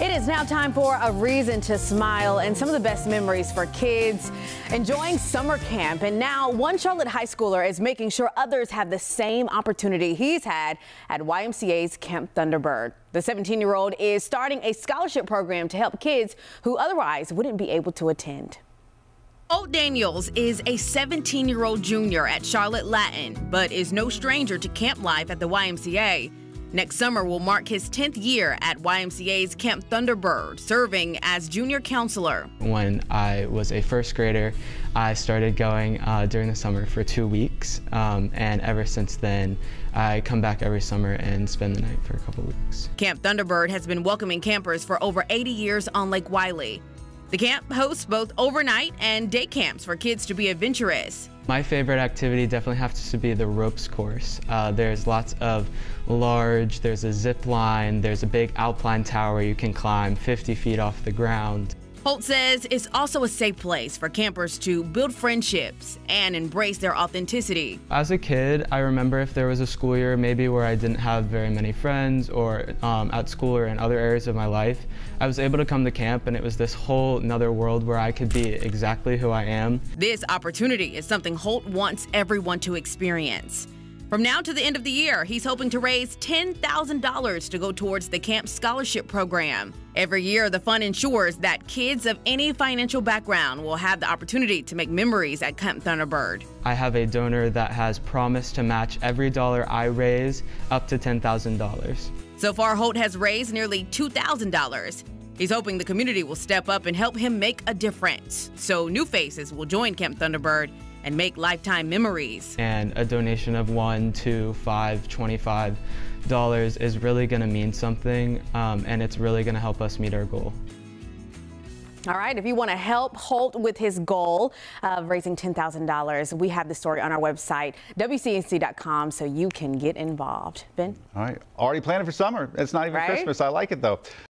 It is now time for a reason to smile and some of the best memories for kids enjoying summer camp. And now one Charlotte high schooler is making sure others have the same opportunity he's had at YMCA's Camp Thunderbird. The 17 year old is starting a scholarship program to help kids who otherwise wouldn't be able to attend. Holt Daniels is a 17 year old junior at Charlotte Latin, but is no stranger to camp life at the YMCA. Next summer will mark his 10th year at YMCA's Camp Thunderbird, serving as junior counselor. When I was a first grader, I started going uh, during the summer for two weeks, um, and ever since then, I come back every summer and spend the night for a couple weeks. Camp Thunderbird has been welcoming campers for over 80 years on Lake Wylie. The camp hosts both overnight and day camps for kids to be adventurous. My favorite activity definitely has to be the ropes course. Uh, there's lots of large, there's a zip line, there's a big alpine tower you can climb 50 feet off the ground. Holt says it's also a safe place for campers to build friendships and embrace their authenticity. As a kid, I remember if there was a school year maybe where I didn't have very many friends or um, at school or in other areas of my life, I was able to come to camp and it was this whole another world where I could be exactly who I am. This opportunity is something Holt wants everyone to experience. From now to the end of the year, he's hoping to raise $10,000 to go towards the Camp Scholarship Program. Every year, the fund ensures that kids of any financial background will have the opportunity to make memories at Camp Thunderbird. I have a donor that has promised to match every dollar I raise up to $10,000. So far, Holt has raised nearly $2,000. He's hoping the community will step up and help him make a difference. So new faces will join Camp Thunderbird and make lifetime memories. And a donation of one, two, five, twenty-five dollars is really going to mean something, um, and it's really going to help us meet our goal. All right, if you want to help Holt with his goal of raising $10,000, we have the story on our website, WCNC.com, so you can get involved. Ben? All right, already planning for summer. It's not even right? Christmas. I like it, though.